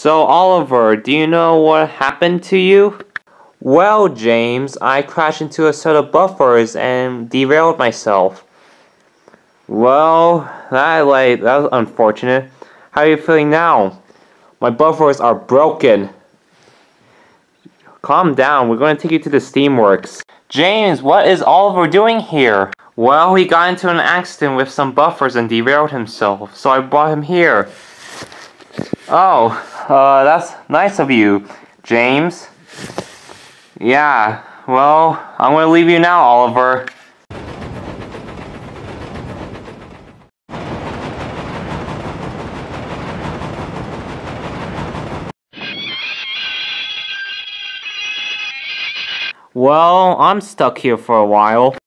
So, Oliver, do you know what happened to you? Well, James, I crashed into a set of buffers and derailed myself. Well, that like that was unfortunate. How are you feeling now? My buffers are broken. Calm down, we're going to take you to the Steamworks. James, what is Oliver doing here? Well, he got into an accident with some buffers and derailed himself, so I brought him here. Oh, uh, that's nice of you, James. Yeah, well, I'm gonna leave you now, Oliver. Well, I'm stuck here for a while.